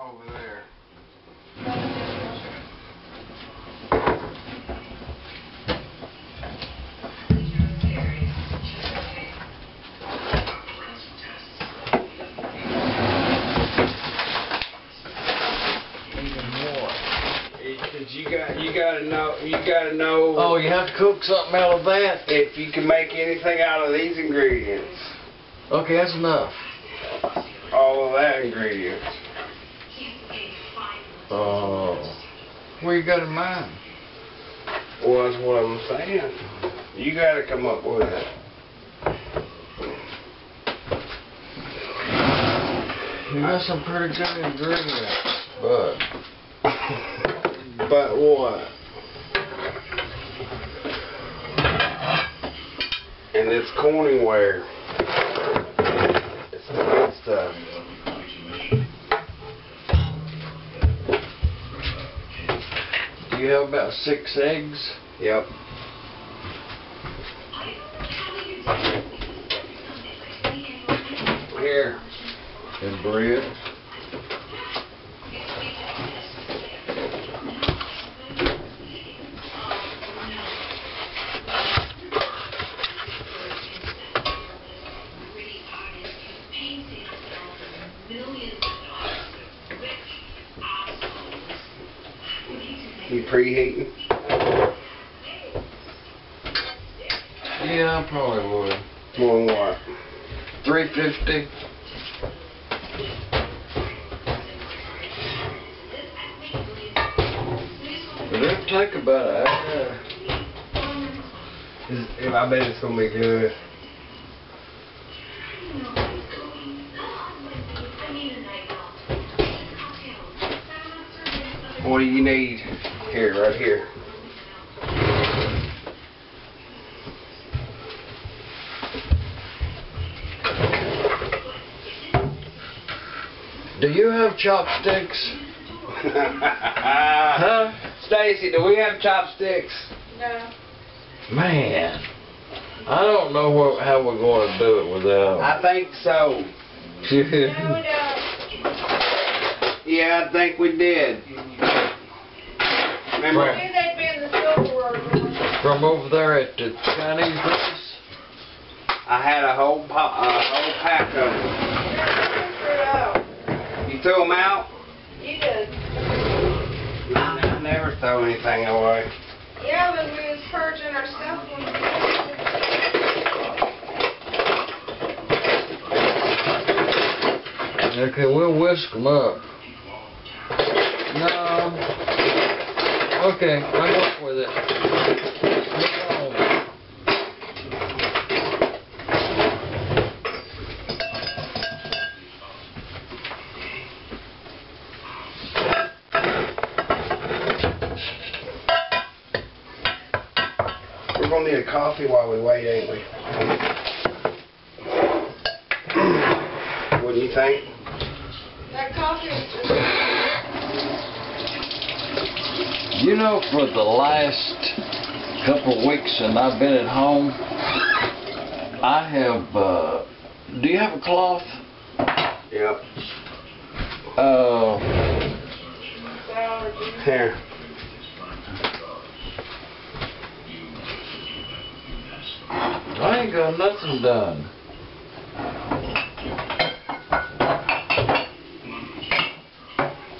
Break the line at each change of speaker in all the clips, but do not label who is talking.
over there.
Even more.
Cause you got, you gotta know, you gotta know
Oh, you have to cook something out of that?
if you can make anything out of these ingredients.
Okay, that's enough.
All of that ingredients.
Oh. What you got in mind?
Well, that's what I'm saying. You gotta come up with it.
You got some pretty good ingredients, but
But what? And it's Corningware. It's the good stuff.
Have about six eggs?
Yep. Here.
And bread?
Preheating?
Yeah, I probably would.
More than what?
Three fifty. But it'll take about an hour.
It's- I bet it's gonna be good. What do you need? Here, right here.
Do you have chopsticks? Huh?
Stacy, do we have chopsticks?
No.
Man, I don't know what, how we're going to do it without.
I think so.
No, we don't.
Yeah, I think we did. Remember?
I knew they'd be in the silverware.
From over there at the Chinese place.
I had a whole po- a whole pack of them.
You
You threw them out?
You did.
I never throw anything away.
Yeah, but we was purging our stuff when we
Okay, we'll whisk them up. No. Okay, I'm up with it.
We're gonna need a coffee while we wait, ain't we? what do you think?
That coffee was just...
You know, for the last couple of weeks and I've been at home, I have, uh, do you have a cloth?
Yep.
Uh.
Here.
I ain't got nothing done.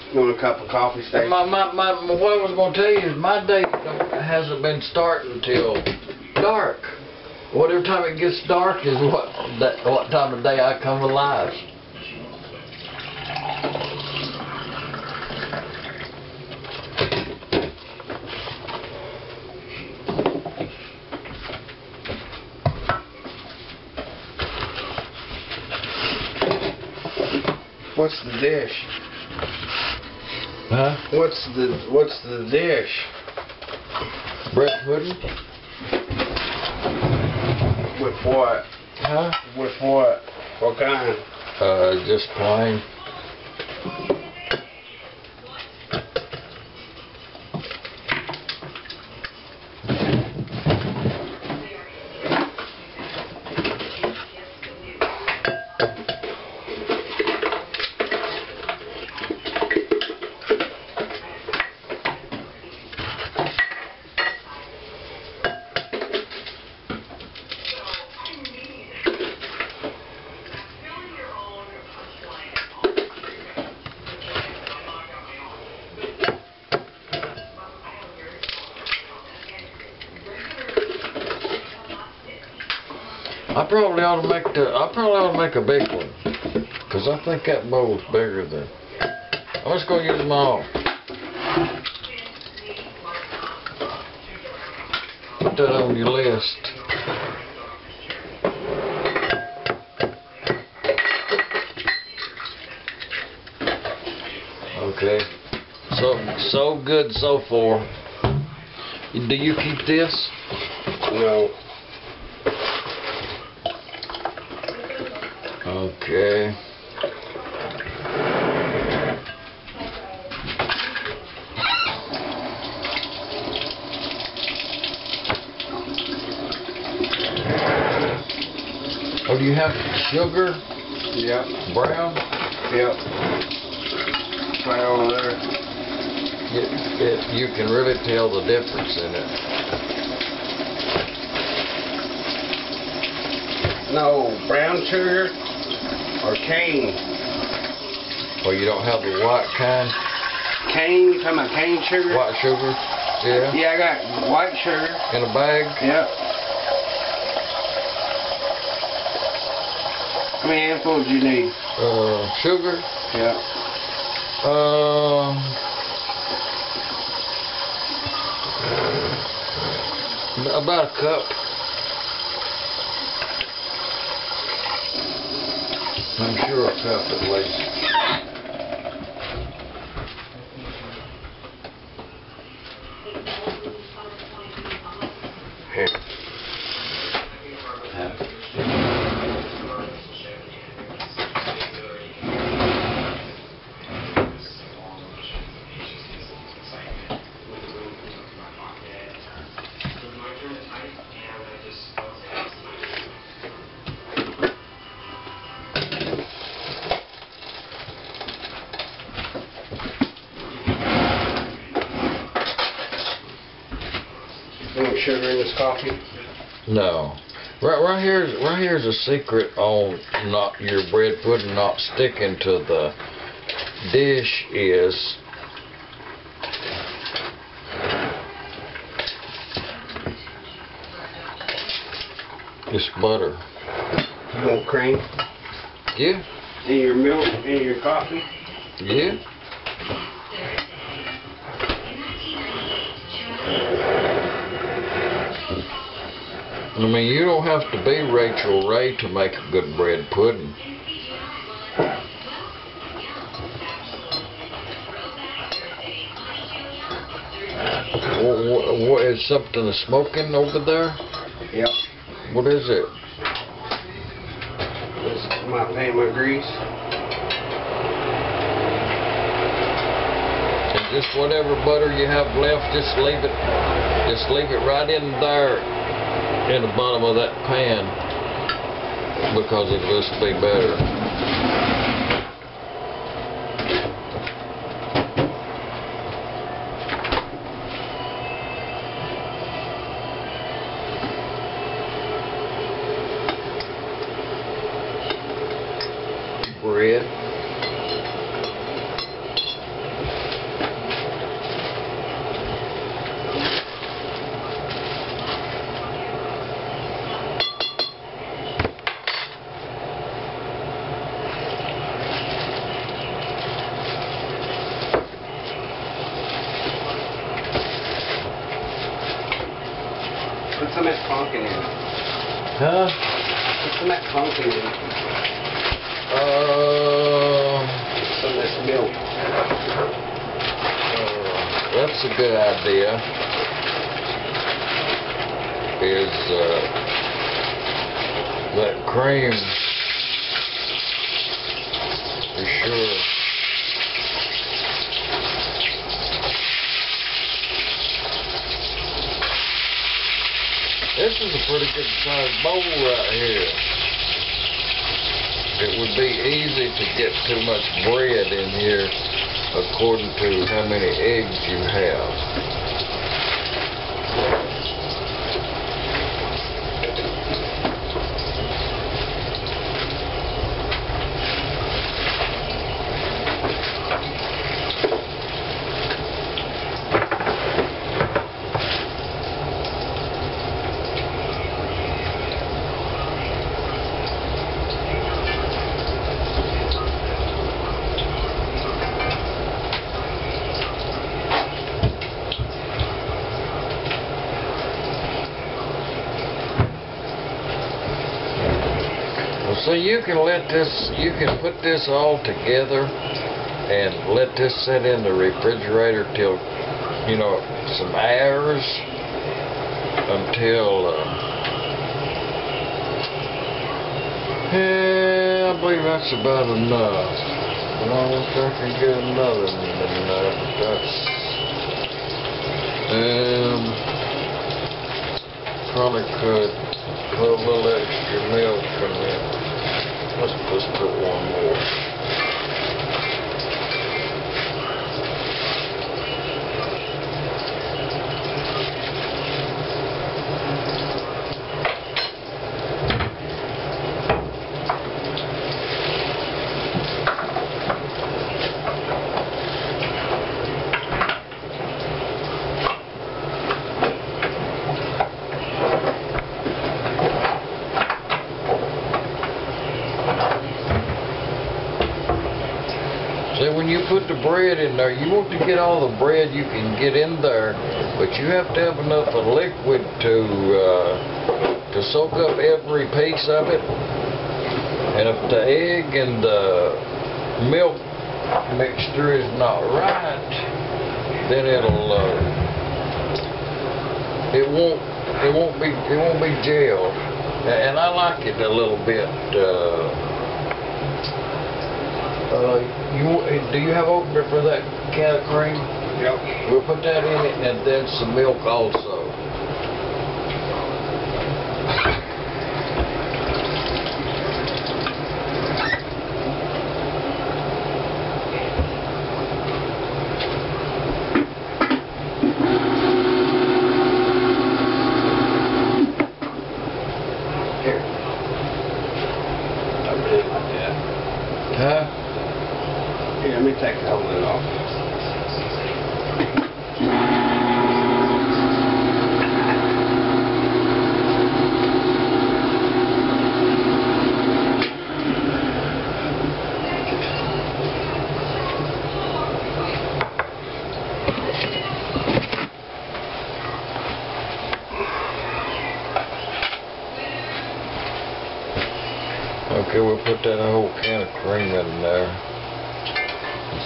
You want a cup of coffee, Stacy?
My, my, my, what I was gonna tell you is my day hasn't been starting till dark. Whatever time it gets dark is what, that, what time of day I come alive.
What's the dish?
Huh?
What's the What's the dish?
Bread pudding?
With what?
Huh?
With what? What kind?
Uh, just plain. Probably ought to make the, I probably ought to make a big one. Cause I think that bowl's bigger than, I'm just gonna use them all. Put that on your list. Okay, so, so good so far. Do you keep this?
No.
Okay. Oh, do you have sugar,
Yep.
brown?
Yep. Right over there.
It, it, you can really tell the difference in it.
No, brown sugar or cane.
Well, you don't have the white kind,
Cane, you talking about cane sugar?
white sugar? Yeah,
Yeah, I got white sugar.
in a bag?
Yep. How many handfuls do you need?
Uh, sugar?
Yep.
Um. About a cup. I'm sure a cup at.
Here. You want sugar in this coffee?
No. Right, right here's right here's a secret on not your bread pudding not sticking to the dish is it's butter.
You want cream
Yeah,
in your milk, in your coffee?
yeah. I mean, you don't have to be Rachael Ray to make a good bread pudding. What, what is something smoking over there?
Yep.
What is it?
This is my grease.
And just whatever butter you have left, just leave it, just leave it right in there, in the bottom of that pan, because it'll just be better. Bread.
Put some of that pumpkin in.
Huh?
Put some of that pumpkin in.
Um,
Some of this milk.
uh, that's a good idea. Is uh, that cream for sure. This is a pretty good sized bowl right here. It would be easy to get too much bread in here according to how many eggs you have. You can let this, you can put this all together and let this sit in the refrigerator till, you know, some hours until, uh, yeah, I believe that's about enough. I don't think I can get another one that's, um, probably could put a little extra milk. Let's just put one more. See, when you put the bread in there, you want to get all the bread you can get in there, but you have to have enough of liquid to uh, to soak up every piece of it. And if the egg and the milk mixture is not right, then it'll uh, it won't it won't be it won't be gelled. And I like it a little bit. Uh, uh, you, do you have opener for that can cream?
Yep.
We'll put that in it and then some milk also.
Here. I really like that.
Huh?
Here, let me take the whole lid off.
Okay, we'll put that whole can of cream in there.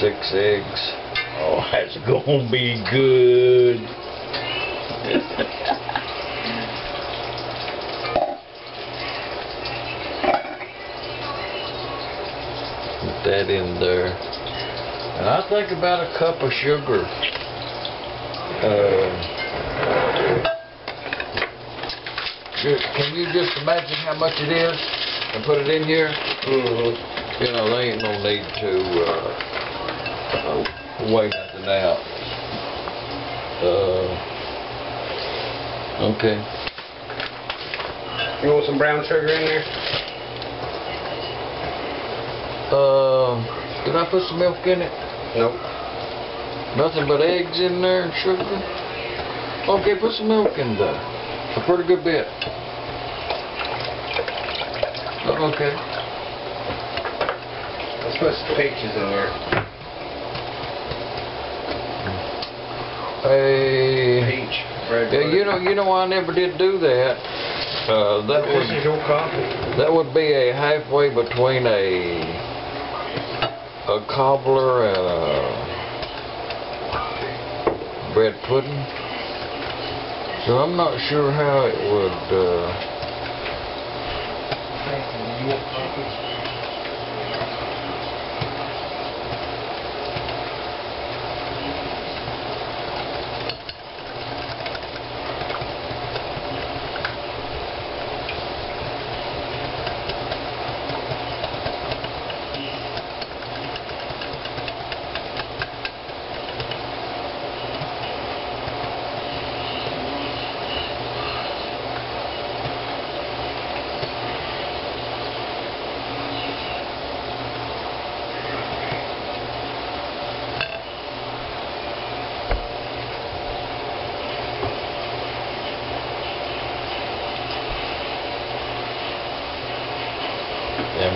Six eggs.
Oh, that's gonna be good.
Put that in there. And I think about a cup of sugar. Uh, can you just imagine how much it is and put it in here?
Mm-hmm.
You know, there ain't no need to uh, uh, weigh nothing out. Uh, okay.
You want some brown sugar in there?
Uh, did I put some milk in it?
Nope.
Nothing but eggs in there and sugar? Okay, put some milk in there. A pretty good bit. Oh, Okay.
Let's put some peaches in there.
Hey,
Peach. Red
yeah, you know, you know, I never did do that. Uh, that
This is
would,
your coffee.
that would be a halfway between a, a cobbler and a bread pudding. So I'm not sure how it would, uh,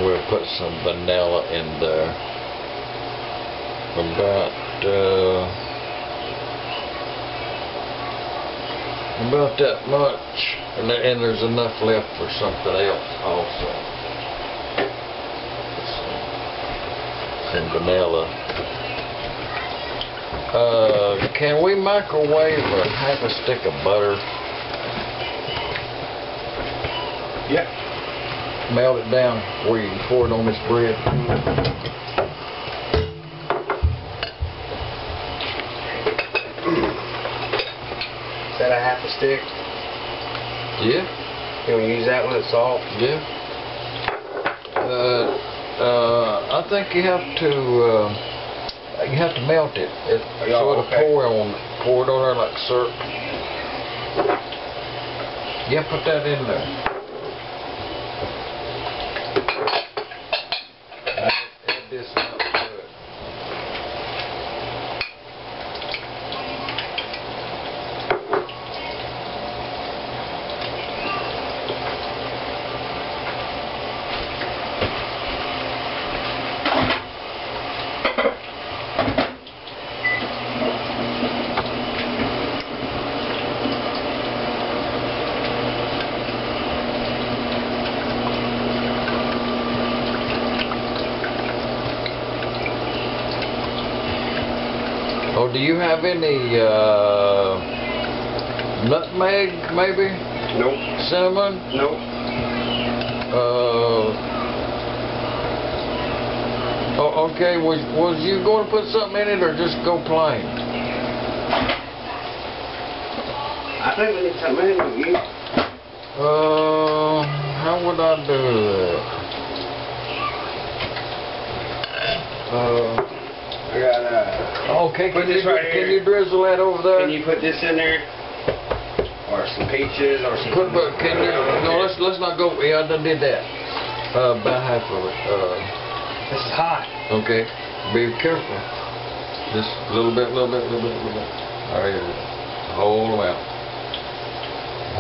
we'll put some vanilla in there. About, uh, about that much, and, there's enough left for something else also. Some vanilla. Uh, can we microwave a half a stick of butter? Melt it down where you can pour it on this bread.
Is that a half a stick?
Yeah,
Can we use that as salt?
yeah. Uh, uh, I think you have to, uh, you have to melt it. it
Yeah,
so it'll
okay.
pour on, pour it on there like syrup. Yeah, put that in there. Oh, do you have any, uh, nutmeg, maybe?
Nope.
Cinnamon?
Nope.
Uh, oh, okay, was, was you going to put something in it or just go plain?
I think we need something in it. You?
Uh, how would I do that? Uh,
Got, uh,
okay, can you,
right
can you drizzle that over there?
can you put this in there? Or some peaches or some...
Put, but can you, no, let's, let's not go, yeah, I done did that. Uh, about half of it, uh,
This is hot.
okay, be careful. Just a little bit, little bit, little bit, little bit. All right, hold them out.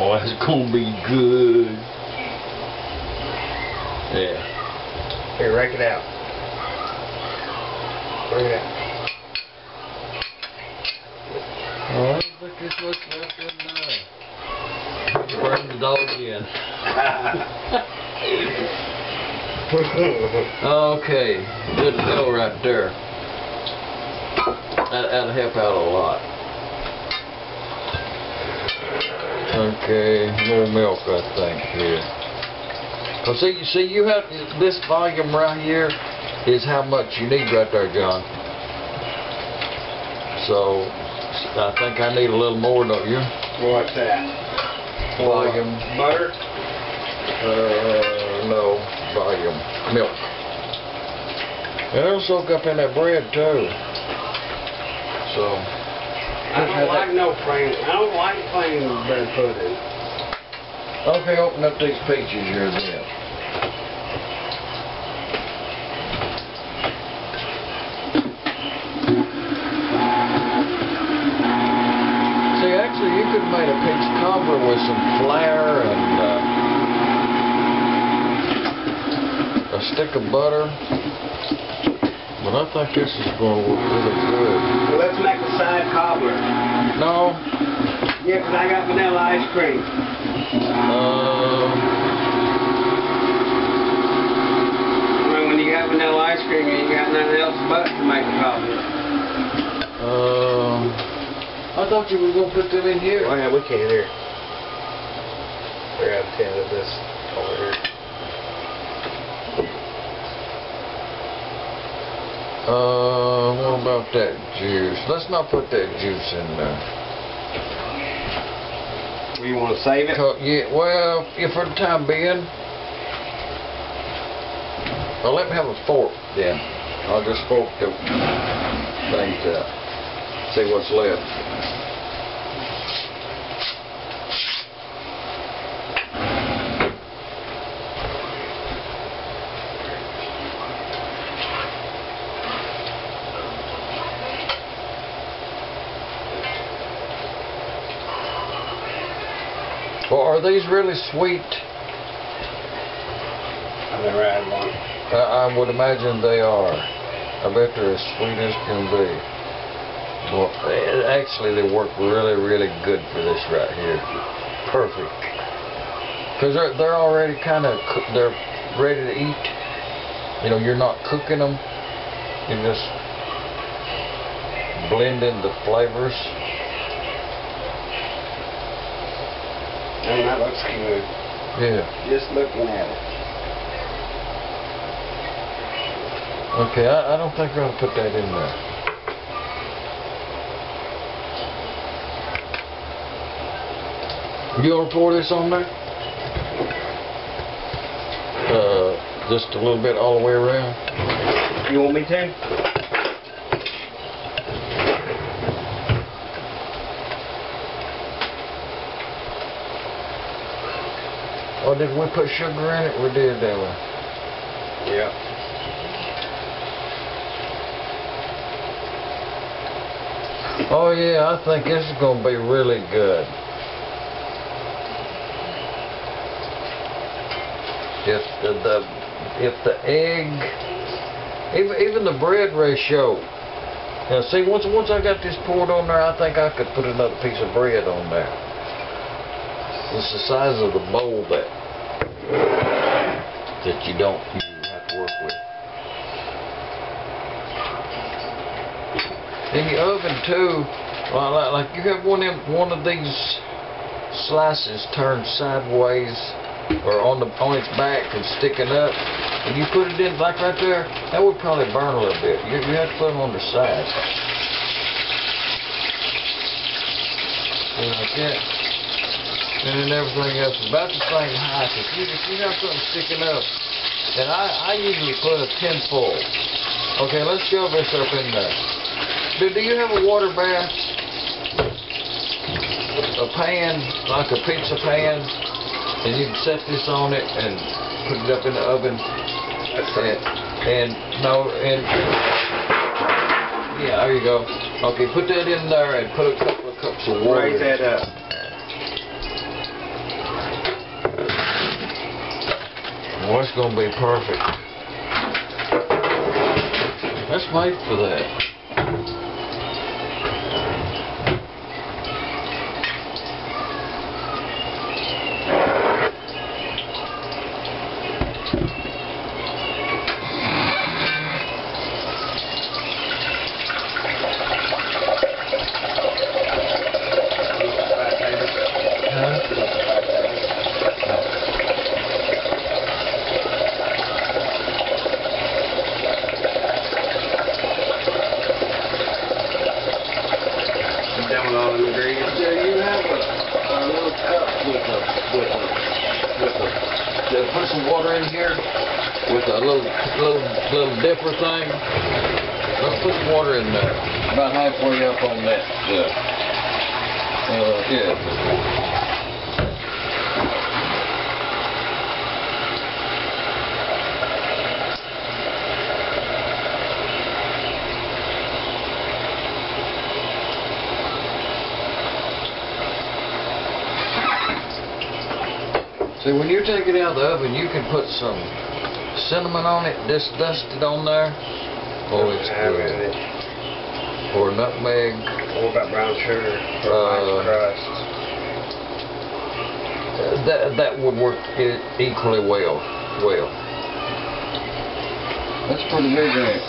Oh, that's gonna be good.
Yeah.
Here, rake it out. Rake it out.
Oh, think this looks left in there. Burn the dog in. Okay, good to go right there. That, that'll help out a lot. Okay, more milk, I think, here. Well, see, see, you have, this volume right here is how much you need right there, John. So, I think I need a little more, don't you?
What's that?
Volume.
Butter?
Uh, no, volume, milk. And it'll soak up in that bread too. So,
I don't like no plain, I don't like plain bread pudding.
okay, open up these peaches here then. See, actually, you could have made a peach with some flour and uh, a stick of butter. But I think this is going to work really good.
Well, let's make a side cobbler.
No,
Yeah, 'cause I got vanilla ice cream.
um,
I when you got vanilla ice cream, you ain't got nothing else but to make a cobbler.
um, I thought you were going to put them in here.
Oh, yeah, we can't here. Grab ten of this over here.
Uh, what about that juice? Let's not put that juice in there.
You want to save it?
Yeah, well, yeah, for the time being. Well, let me have a fork then. I'll just fork the things out. See what's left. Well, are these really sweet?
I've never had one.
I, I would imagine they are. I bet they're as sweet as can be. Well, eh, actually, they work really, really good for this right here. Perfect. Because they're, they're already kind of, they're ready to eat. You know, you're not cooking them. You're just blending the flavors.
And that looks good.
Yeah.
Just looking at it.
Okay, I, I don't think we're gonna put that in there. You want to pour this on there? Uh, just a little bit all the way around?
You want me to?
Or did we put sugar in it? We did, didn't we?
Yeah.
Oh yeah, I think this is gonna be really good. If the, the if the egg, even even the bread ratio. Now see, once once I got this poured on there, I think I could put another piece of bread on there. It's the size of the bowl that that you don't you have to work with. In the oven too, well, like, like you have one of them, one of these slices turned sideways or on the on its back and sticking up, and you put it in like right there, that would probably burn a little bit. You, you have to put them on the side. Like that. And then everything else is about the same height. If you if you have something sticking up, and I I usually put a tin full. Okay, let's shove this up in there. Do, do you have a water bath? A pan, like a pizza pan, and you can set this on it and put it up in the oven.
That's
And, and no, and yeah, there you go. Okay, put that in there and put a couple of cups of water.
Raise that up.
Well, it's gonna be perfect. Let's wait for that. Huh?
You done with all the ingredients?
Yeah, you have a, a little cup with a, with a, with a, to put some water in here with a little, little, little dipper thing. Let's put some water in there, about halfway up on that, uh, uh, yeah. See, when you take it out of the oven, you can put some cinnamon on it, just dust it on there. Oh, it's
Have
good. Or nutmeg.
What about brown sugar for
Uh,
crust?
That that would work equally well. Well. That's pretty big, ain't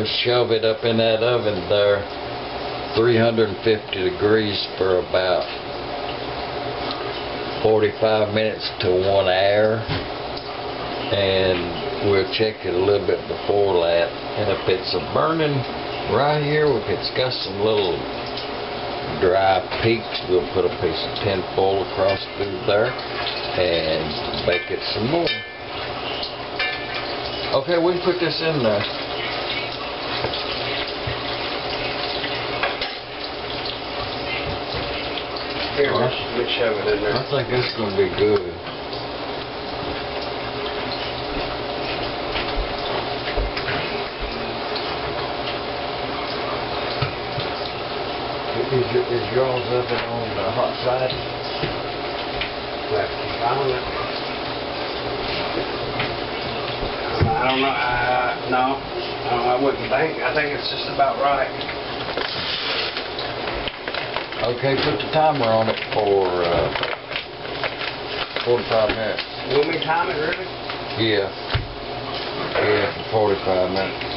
Shove it up in that oven there, 350 degrees for about 45 minutes to one hour. And we'll check it a little bit before that. And if it's a burning right here, if it's got some little dry peaks, we'll put a piece of tin foil across through there and bake it some more. Okay, we can put this in there.
Here, let's, let's shove it in
I
there.
think it's gonna be good. Is, your- is yours oven on the hot side?
Left. I don't know. I don't know, uh, no, I I wouldn't think, I think it's just about right.
Okay, put the timer on it for, uh, forty-five minutes.
You want me to time it, really?
Yeah. Yeah, for forty-five minutes.